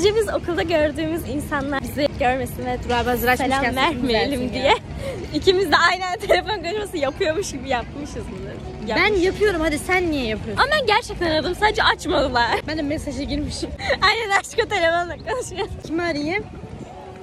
Sizce biz okulda gördüğümüz insanlar bizi görmesin ve ziraat selam vermeyelim diye. İkimiz de aynen telefon konuşması yapıyormuş gibi yapmışız bunları. Ben yapıyorum hadi sen niye yapıyorsun? Ama ben gerçekten aradım sadece açmadılar. Ben de mesaja girmişim. aynen aşkı telefonla konuşuyor. Kimi arayayım?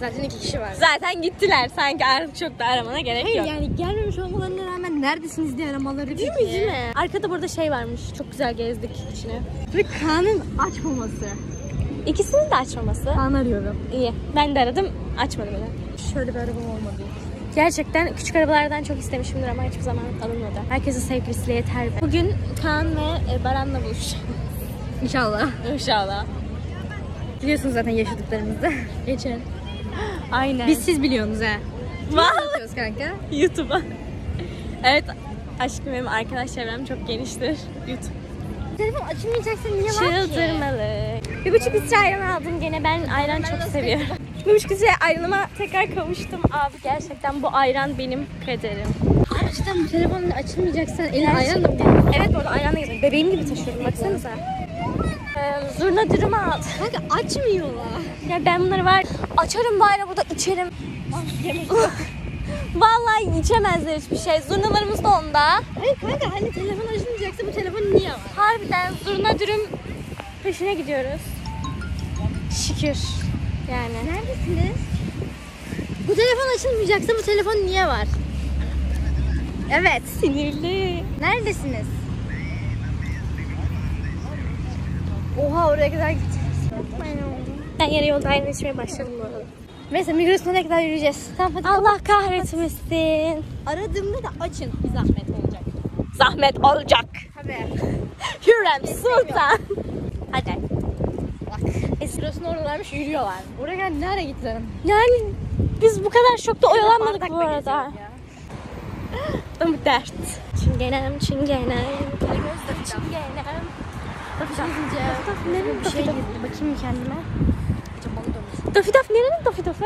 Zaten iki kişi var. Zaten gittiler sanki artık çok da aramana gerek Hayır yok. yani gelmemiş olmalarına rağmen neredesiniz diye aramaları Değil mi değil mi? Arkada burada şey varmış. Çok güzel gezdik içine. Ve Kaan'ın açmaması. İkisini de açmaması. Kaan arıyorum. İyi. Ben de aradım. Açmadı beni. Şöyle bir arabam olmadı. Gerçekten küçük arabalardan çok istemişimdir ama hiçbir zaman alınmadı. Herkesin sevgilisiyle yeter. Bugün Kaan ve e, Baran'la buluşacağım. İnşallah. İnşallah. Biliyorsunuz zaten yaşadıklarımızda. Geçen. Aynen. Biz siz biliyorsunuz ha. Vallahi kanka. YouTube'a. Evet. Aşkım benim arkadaş çevrem çok geniştir. YouTube. Telefon açılmayacaksa niye var ki? Çıldırmalı. Bir buçuk litre ayran aldım gene. Ben ayran çok seviyorum. Bir buçuk litre ayranıma tekrar kavuştum. Abi gerçekten bu ayran benim kaderim. Cidden bu telefonun açılmayacaksa elin Gerçekten. ayağınla mı? Evet orada ayranla geziyorum. Bebeğim gibi taşıyorum baksanıza. Ee, zurna dürüm aldım. Kanka açmıyorlar. Ya ben bunları var açarım bu arabada içerim. Vallahi içemezler hiçbir şey. Zurnalarımız da onda. Hayır kanka hani telefon açılmayacaksa bu telefon niye var? Harbiden zurna dürüm peşine gidiyoruz. Şükür. Yani. Neredesiniz? Bu telefon açılmayacaksa bu telefon niye var? Evet. Sinirli. Neredesiniz? Oha oraya kadar gideceğiz. Ben yarı yolda içmeye başladım bu arada. Neyse Migros'a ne kadar yürüyeceğiz? Tamam hadi. Allah kahretmesin. Aradığımda da açın. Bir zahmet olacak. Zahmet olacak. Tabii. Hürrem Sultan. Hadi. Bak. Migros'un oralarmış yürüyorlar. Oraya nereye gittiler? Yani biz bu kadar şokta oyalanmadık bu arada. mı dert? Çingenem, çingenem. Çingenem. Şimdi Nerenin bir şey Dafi girdi. Bakayım kendime. Dafi Daf nerenin Dafi Dafı?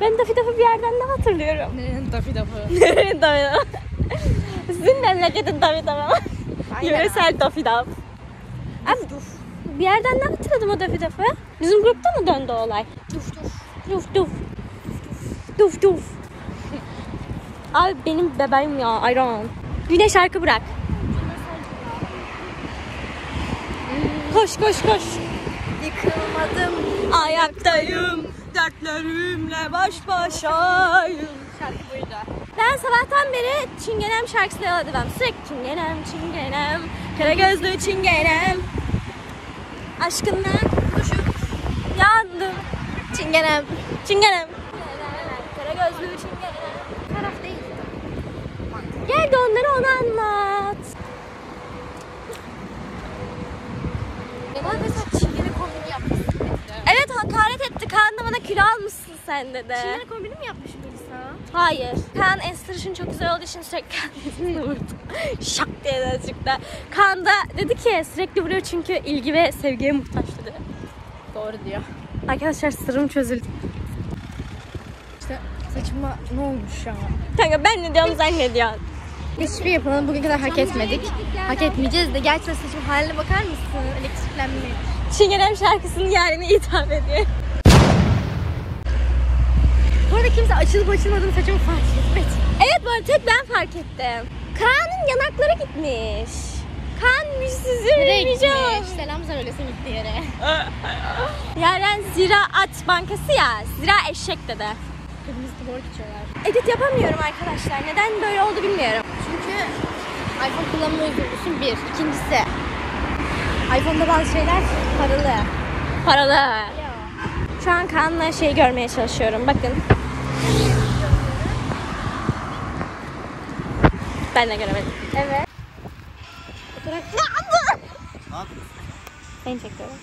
Ben Dafi Daf'ı bir yerden ne hatırlıyorum? Nerenin Dafi Dafı? Nerenin Dafi Dafı? Sizin memleketin Dafi Dafı. Yöresel Dafi Daf. Abi bir yerden ne hatırladım o Dafi Daf'ı? Bizim grupta mı döndü olay? Duf duf. Duf duf. Duf duf. Abi benim bebeğim ya ayran. Güne şarkı bırak. Koş koş koş. Yıkılmadım. Ayaktayım, dertlerimle baş başayım. Şarkı buydu. Ben sabahtan beri Çingenem şarkısıyla yola devam. Sürekli Çingenem, Çingenem, kara gözlü Çingenem. Aşkından düşüp yandım. Çingenem. Çingenem. Kara gözlü Çingenem. Taraf değil. Gel de onları ona anlat. Bana mesela çingene kombini yapmışsın. Evet hakaret etti. Kaan da bana kilo almışsın sen dedi. Çingene kombini mi yapmış Melisa? Hayır. Kaan enstrişin çok güzel olduğu için sürekli kendisini vurdu. Şak diye de çıktı. Kaan da dedi ki sürekli vuruyor çünkü ilgi ve sevgiye muhtaç dedi. Doğru diyor. Arkadaşlar sırrım çözüldü. İşte saçıma ne olmuş ya? Kanka ben ne diyorum sen ne diyorsun? Hiçbir yapılanı bugün kadar hak etmedik. Hak etmeyeceğiz de gerçekten saçım haline bakar mısın? Elektriklenmiş. Çingenem şarkısının yerine ithaf ediyor. Bu arada kimse açılıp açılmadığını saçımı fark etmedi. Evet bu arada tek ben fark ettim. Kaan'ın yanakları gitmiş. Kaan müzsüzü Nereye gitmiş? Selam söylesin gittiği yere. Yaren Ziraat Bankası ya. Zira eşek dedi. Kırmızı doğru geçiyorlar. Edit yapamıyorum arkadaşlar. Neden böyle oldu bilmiyorum. Çünkü iPhone kullanmayı özürlüsün bir. İkincisi iPhone'da bazı şeyler paralı. Paralı. Şu an Kaan'la şey görmeye çalışıyorum. Bakın. Ben de göremedim. Evet. Ne yapıyorsun? Seni çekiyorum.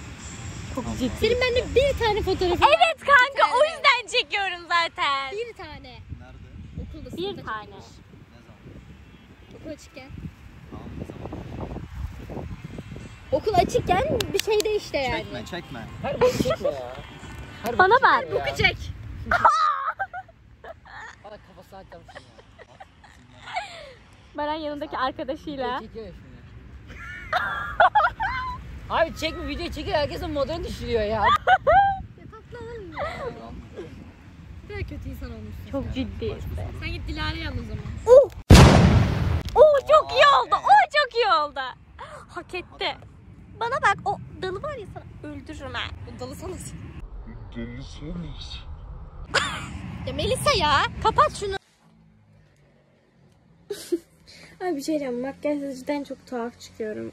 Senin bende bir tane fotoğrafın var. Evet kanka o yüzden çekiyorum zaten. Bir tane. Nerede? Okulda Bir tane. çekmiş. Ne zaman? Okul açıkken. Tamam ne zaman? Okul açıkken bir şey de işte yani. Çekme çekme. Her boku çekme ya. Her Bana boku bak. ya. çek. Bana kafasına atlamışsın ya. Baran yanındaki arkadaşıyla. Ya. Abi çekme video çekir herkesin modunu düşürüyor ya. Ne kadar kötü insan olmuşsun. Çok ciddi. Sen git Dilara'yı al o zaman. Oo çok iyi oldu. Oo çok iyi oldu. Hak etti. Bana bak o dalı var ya sana öldürürüm ha. O dalı sana. ya Melisa ya. Kapat şunu. Ay bir şey diyeceğim. Makyajdan çok tuhaf çıkıyorum.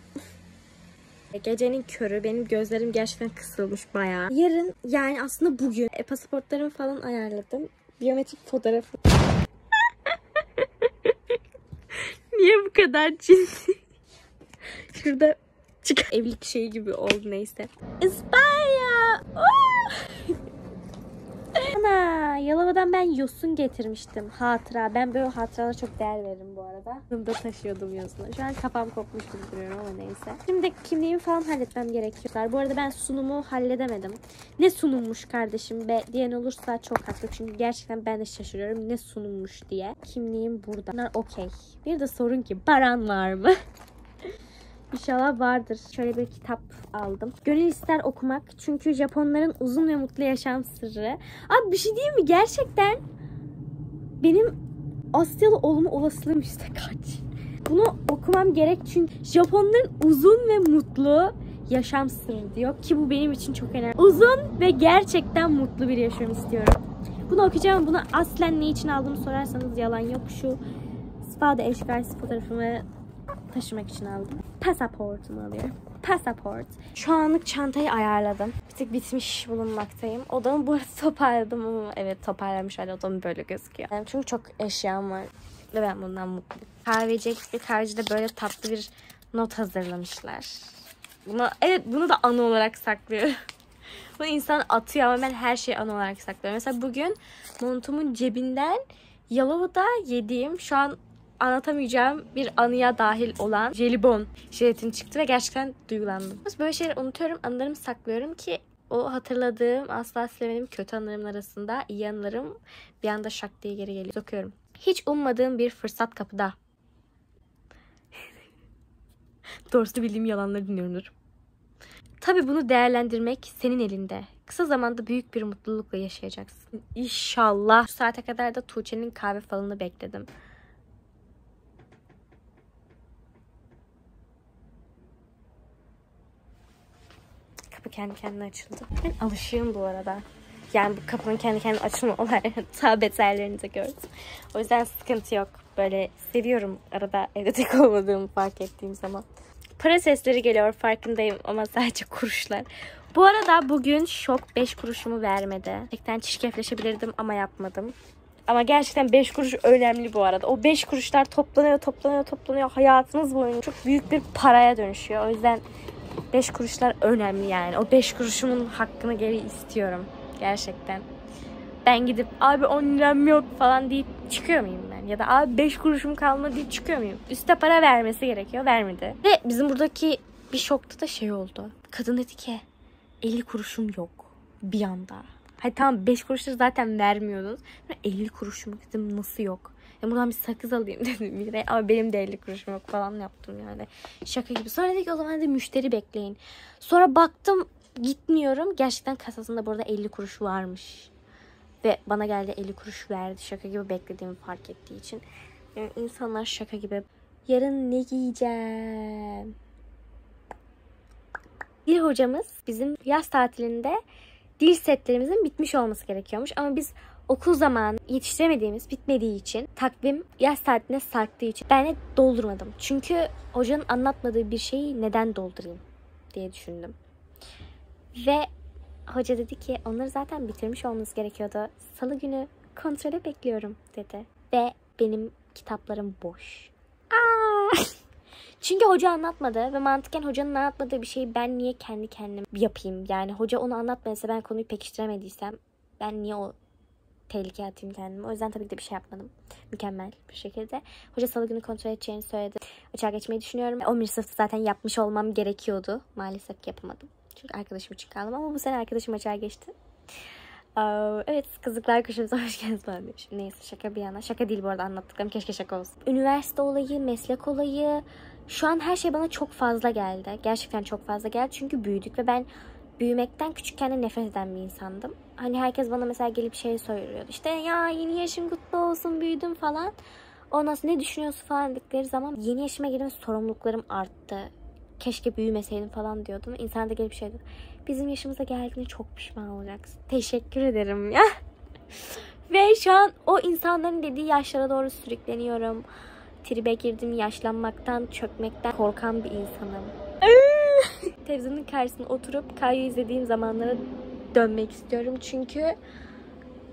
Gecenin körü. Benim gözlerim gerçekten kısılmış bayağı. Yarın yani aslında bugün e, pasaportlarımı falan ayarladım. Biyometrik fotoğrafı. Niye bu kadar ciddi? Şurada çık evlilik şeyi gibi oldu neyse. İspanya! Oh! Ana Yalova'dan ben yosun getirmiştim. Hatıra. Ben böyle hatıralara çok değer veririm bu arada. Yanımda taşıyordum yosunu. Şu an kafam kopmuş gibi duruyorum ama neyse. Şimdi kimliğimi falan halletmem gerekiyor. Bu arada ben sunumu halledemedim. Ne sunummuş kardeşim be diyen olursa çok haklı. Çünkü gerçekten ben de şaşırıyorum ne sunummuş diye. Kimliğim burada. Bunlar okey. Bir de sorun ki paran var mı? İnşallah vardır. Şöyle bir kitap aldım. Gönül ister okumak. Çünkü Japonların uzun ve mutlu yaşam sırrı. Abi bir şey diyeyim mi? Gerçekten benim Asyalı olma olasılığım işte kaç. Bunu okumam gerek çünkü Japonların uzun ve mutlu yaşam sırrı diyor ki bu benim için çok önemli. Uzun ve gerçekten mutlu bir yaşam istiyorum. Bunu okuyacağım. Bunu aslen ne için aldığımı sorarsanız yalan yok. Şu Spade eşkalsi fotoğrafımı taşımak için aldım. Pasaportumu alıyorum. Pasaport. Şu anlık çantayı ayarladım. Bir tık bitmiş bulunmaktayım. Odamı bu arada toparladım ama evet toparlamış hali odam böyle gözüküyor. Yani çünkü çok eşyam var. Ve ben bundan mutluyum. Kahveci bir kahvecide böyle tatlı bir not hazırlamışlar. Bunu, evet bunu da anı olarak saklıyorum. Bunu insan atıyor ama ben her şeyi anı olarak saklıyorum. Mesela bugün montumun cebinden Yalova'da yediğim şu an anlatamayacağım bir anıya dahil olan jelibon jelatin çıktı ve gerçekten duygulandım. Böyle şeyler unutuyorum, anılarımı saklıyorum ki o hatırladığım asla silemediğim kötü anılarımın arasında iyi anılarım bir anda şak diye geri geliyor. Okuyorum. Hiç ummadığım bir fırsat kapıda. Doğrusu bildiğim yalanları dinliyorumdur. Tabii bunu değerlendirmek senin elinde. Kısa zamanda büyük bir mutlulukla yaşayacaksın. İnşallah. Bu saate kadar da Tuğçe'nin kahve falını bekledim. Kapı kendi kendine açıldı. Ben alışığım bu arada. Yani bu kapının kendi kendine açılma olaylarını ta beterlerini de gördüm. O yüzden sıkıntı yok. Böyle seviyorum arada evde tek olmadığımı fark ettiğim zaman. Para sesleri geliyor farkındayım ama sadece kuruşlar. Bu arada bugün şok 5 kuruşumu vermedi. Gerçekten çirkefleşebilirdim ama yapmadım. Ama gerçekten 5 kuruş önemli bu arada. O 5 kuruşlar toplanıyor, toplanıyor, toplanıyor. Hayatınız boyunca çok büyük bir paraya dönüşüyor. O yüzden 5 kuruşlar önemli yani. O 5 kuruşumun hakkını geri istiyorum. Gerçekten. Ben gidip abi 10 liram yok falan deyip çıkıyor muyum ben? Ya da abi 5 kuruşum kalmadı deyip çıkıyor muyum? Üste para vermesi gerekiyor. Vermedi. Ve bizim buradaki bir şokta da şey oldu. Kadın dedi ki 50 kuruşum yok. Bir anda. Hadi tamam 5 kuruşları zaten vermiyordunuz. Ben 50 kuruşum dedim nasıl yok? Ya buradan bir sakız alayım dedim bir de. Ama benim de 50 kuruşum yok falan yaptım yani. Şaka gibi. Sonra dedi ki o zaman da müşteri bekleyin. Sonra baktım gitmiyorum. Gerçekten kasasında burada 50 kuruş varmış. Ve bana geldi 50 kuruş verdi. Şaka gibi beklediğimi fark ettiği için. Yani insanlar şaka gibi. Yarın ne giyeceğim? Bir hocamız bizim yaz tatilinde dil setlerimizin bitmiş olması gerekiyormuş. Ama biz okul zamanı yetiştiremediğimiz bitmediği için takvim yaz tatiline sarktığı için ben de doldurmadım. Çünkü hocanın anlatmadığı bir şeyi neden doldurayım diye düşündüm. Ve hoca dedi ki onları zaten bitirmiş olmanız gerekiyordu. Salı günü kontrole bekliyorum dedi. Ve benim kitaplarım boş. Aa! Çünkü hoca anlatmadı ve mantıken hocanın anlatmadığı bir şeyi ben niye kendi kendim yapayım? Yani hoca onu anlatmadıysa ben konuyu pekiştiremediysem ben niye o tehlikeye atayım kendimi? O yüzden tabii ki de bir şey yapmadım. Mükemmel bir şekilde. Hoca salı günü kontrol edeceğini söyledi. Açığa geçmeyi düşünüyorum. 11 sınıfta zaten yapmış olmam gerekiyordu. Maalesef yapamadım. Çünkü arkadaşım için kaldım ama bu sene arkadaşım açığa geçti. Evet kızlıklar kuşumuza hoş geldiniz demişim. Neyse şaka bir yana. Şaka değil bu arada anlattıklarım keşke şaka olsun. Üniversite olayı, meslek olayı, Şu an her şey bana çok fazla geldi. Gerçekten çok fazla geldi. Çünkü büyüdük ve ben büyümekten küçükken de nefret eden bir insandım. Hani herkes bana mesela gelip şey söylüyordu. İşte ya yeni yaşın kutlu olsun büyüdüm falan. Ondan sonra ne düşünüyorsun falan dedikleri zaman yeni yaşıma girdiğim sorumluluklarım arttı. Keşke büyümeseydim falan diyordum. İnsan da gelip şey diyordu. Bizim yaşımıza geldiğinde çok pişman olacaksın. Teşekkür ederim ya. Ve şu an o insanların dediği yaşlara doğru sürükleniyorum. Tribe girdim yaşlanmaktan, çökmekten korkan bir insanım. Televizyonun karşısına oturup Kayu izlediğim zamanlara dönmek istiyorum. Çünkü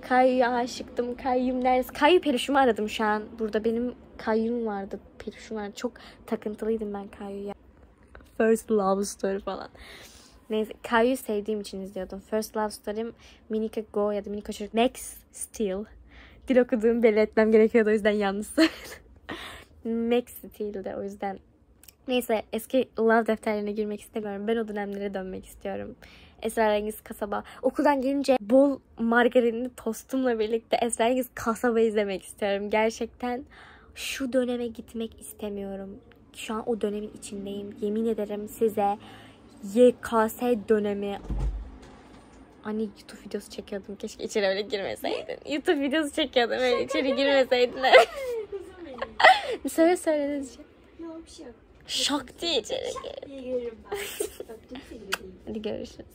Kayu'ya aşıktım. Kayu'm neresi? Kayu peluşumu aradım şu an. Burada benim Kayu'm vardı. Peluşum vardı. Çok takıntılıydım ben Kayu'ya. First Love Story falan. Neyse Kayu'yu sevdiğim için izliyordum. First Love Story'm Minika Go ya da Minika Çocuk Max Steel. Dil okuduğumu belli etmem gerekiyordu o yüzden yanlış söyledim. Max Steel'de o yüzden. Neyse eski love defterlerine girmek istemiyorum. Ben o dönemlere dönmek istiyorum. Esrarengiz kasaba. Okuldan gelince bol margarinli tostumla birlikte Esrarengiz kasaba izlemek istiyorum. Gerçekten şu döneme gitmek istemiyorum. Şu an o dönemin içindeyim. Yemin ederim size YKS dönemi Anne YouTube videosu çekiyordum. Keşke içeri öyle girmeseydin. YouTube videosu çekiyordum. Öyle içeri girmeseydin. söyle söyle. Yok bir şey yok. Şok diye içeri gir. İyi görürüm ben. Öptüm seni bebeğim. Hadi görüşürüz.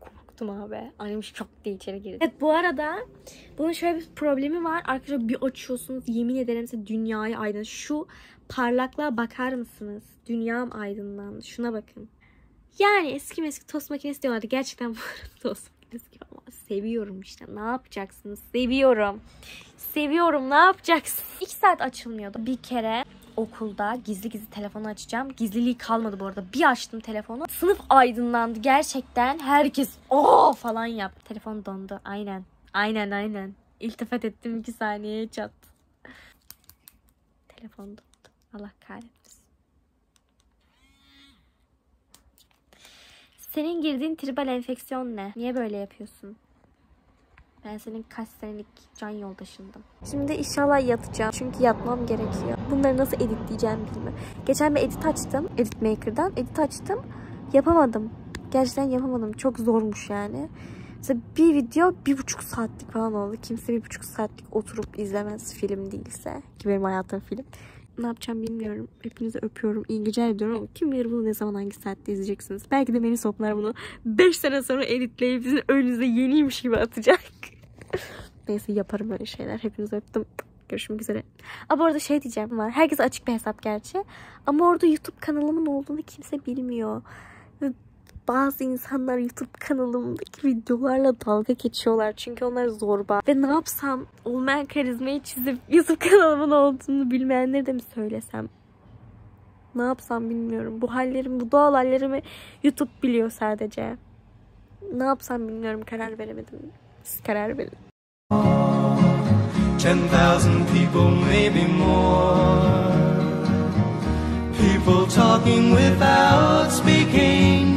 Korktum abi. Annem şok diye içeri girdi. Evet bu arada bunun şöyle bir problemi var. Arkadaşlar bir açıyorsunuz yemin ederim size dünyayı aydın. Şu parlaklığa bakar mısınız? Dünyam aydınlandı. Şuna bakın. Yani eski meski tost makinesi diyorlardı. Gerçekten bu arada tost makinesi gibi ama seviyorum işte. Ne yapacaksınız? Seviyorum. Seviyorum. Ne yapacaksın? İki saat açılmıyordu. Bir kere okulda gizli gizli telefonu açacağım. Gizliliği kalmadı bu arada. Bir açtım telefonu. Sınıf aydınlandı. Gerçekten herkes o falan yaptı. Telefon dondu. Aynen. Aynen aynen. İltifat ettim iki saniyeye çat. Telefon dondu. Allah kahretmesin. Senin girdiğin tribal enfeksiyon ne? Niye böyle yapıyorsun? Ben senin kaç senelik can yoldaşındım. Şimdi inşallah yatacağım. Çünkü yatmam gerekiyor. Bunları nasıl editleyeceğim bilmiyorum. Geçen bir edit açtım. Edit Maker'dan. Edit açtım. Yapamadım. Gerçekten yapamadım. Çok zormuş yani. Mesela bir video bir buçuk saatlik falan oldu. Kimse bir buçuk saatlik oturup izlemez film değilse. Ki benim hayatım film. Ne yapacağım bilmiyorum. Hepinizi öpüyorum. İyi geceler diyorum ama kim bilir bunu ne zaman hangi saatte izleyeceksiniz. Belki de beni soplar bunu 5 sene sonra editleyip sizin önünüze yeniymiş gibi atacak. Neyse yaparım böyle şeyler. Hepinizi öptüm. Görüşmek üzere. Ama orada şey diyeceğim var. Herkes açık bir hesap gerçi. Ama orada YouTube kanalımın olduğunu kimse bilmiyor. Bazı insanlar YouTube kanalımdaki videolarla dalga geçiyorlar. Çünkü onlar zorba. Ve ne yapsam olmayan karizmayı çizip YouTube kanalımın olduğunu bilmeyenlere de mi söylesem? Ne yapsam bilmiyorum. Bu hallerim, bu doğal hallerimi YouTube biliyor sadece. Ne yapsam bilmiyorum. Karar veremedim. Siz karar verin. Ten thousand people, maybe more. People talking without speaking.